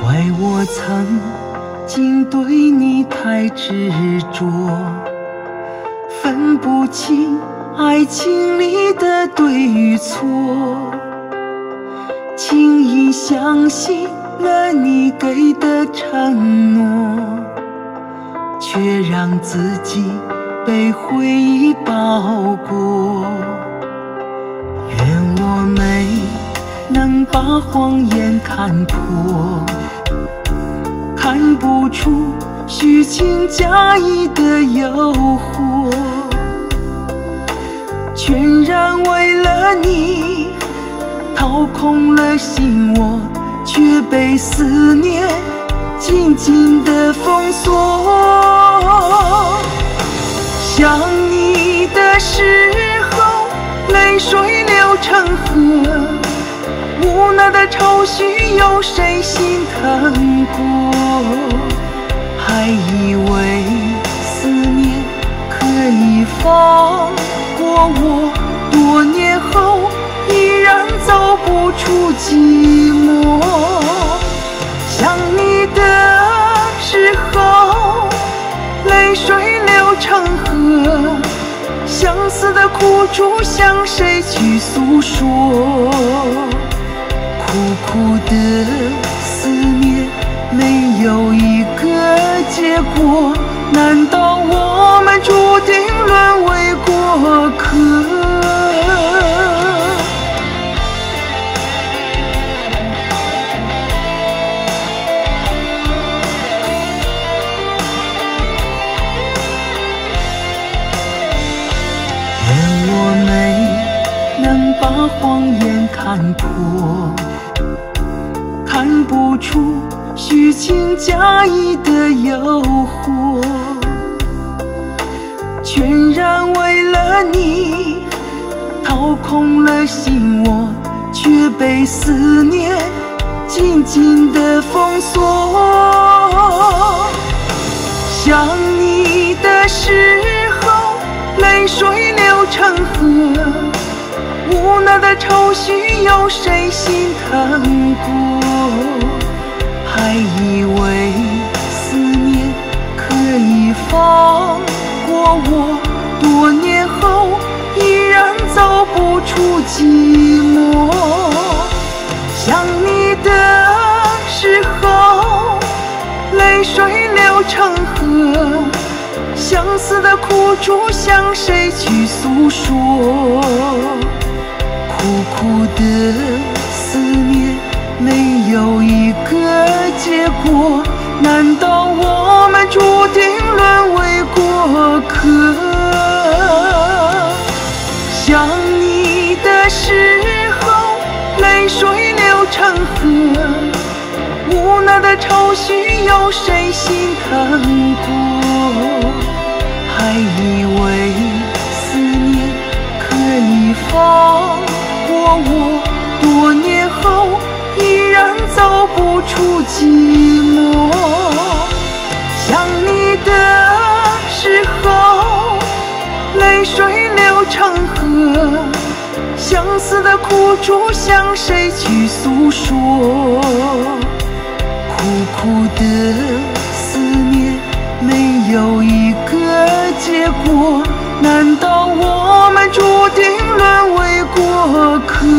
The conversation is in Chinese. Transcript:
怪我曾经对你太执着，分不清爱情里的对与错，轻易相信了你给的承诺，却让自己被回忆包裹。愿我没能把谎言看破。看不出虚情假意的诱惑，全然为了你掏空了心窝，却被思念紧紧的封锁。想你的时候，泪水流成河。无奈的愁绪，有谁心疼过？还以为思念可以放过我，多年后依然走不出寂苦楚向谁去诉说？把谎言看破。看不出虚情假意的诱惑，全然为了你掏空了心窝，却被思念紧紧的封锁。的愁绪，有谁心疼过？还以为思念可以放过我，多年后依然走不出寂寞。想你的时候，泪水流成河，相思的苦楚向谁去诉说？苦苦的思念，没有一个结果。难道我们注定沦为过客？想你的时候，泪水流成河。无奈的愁绪，有谁心疼过？还以为我，多年后依然走不出寂寞。想你的时候，泪水流成河，相思的苦楚向谁去诉说？苦苦的思念，没有一个结果。注定沦为过客。